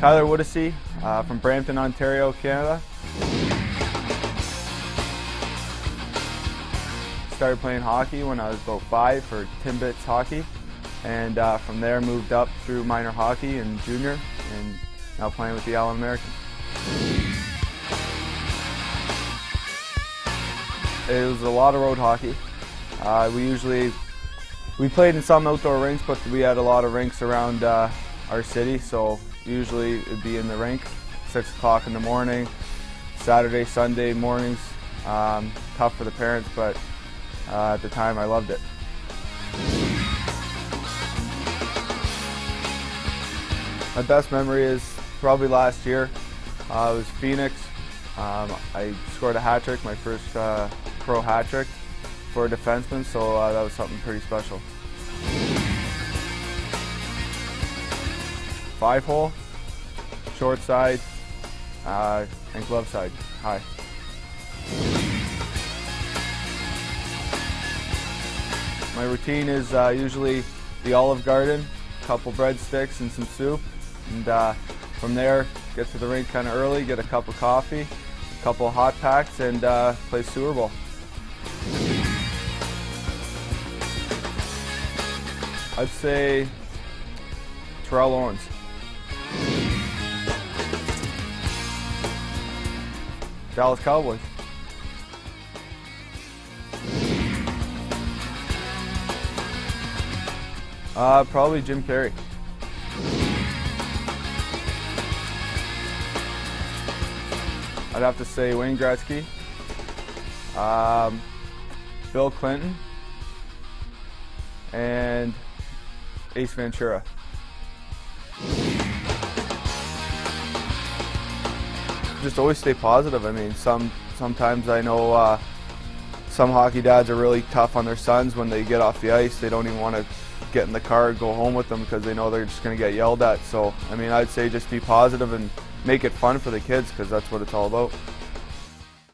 Tyler Wooddisse uh, from Brampton, Ontario, Canada. Started playing hockey when I was about five for Timbits Hockey, and uh, from there moved up through minor hockey and junior, and now playing with the Allen American. It was a lot of road hockey. Uh, we usually we played in some outdoor rinks, but we had a lot of rinks around uh, our city, so usually it'd be in the rink, six o'clock in the morning, Saturday, Sunday mornings. Um, tough for the parents, but uh, at the time I loved it. My best memory is probably last year. Uh, it was Phoenix. Um, I scored a hat trick, my first uh, pro hat trick for a defenseman, so uh, that was something pretty special. Five hole, short side, uh, and glove side, high. My routine is uh, usually the Olive Garden, a couple breadsticks and some soup, and uh, from there get to the rink kind of early, get a cup of coffee, a couple hot packs, and uh, play sewer ball. I'd say Terrell Owens. Dallas Cowboys. Uh, probably Jim Carrey. I'd have to say Wayne Gretzky, um, Bill Clinton, and Ace Ventura. Just always stay positive. I mean, some sometimes I know uh, some hockey dads are really tough on their sons when they get off the ice. They don't even want to get in the car and go home with them because they know they're just going to get yelled at. So, I mean, I'd say just be positive and make it fun for the kids because that's what it's all about.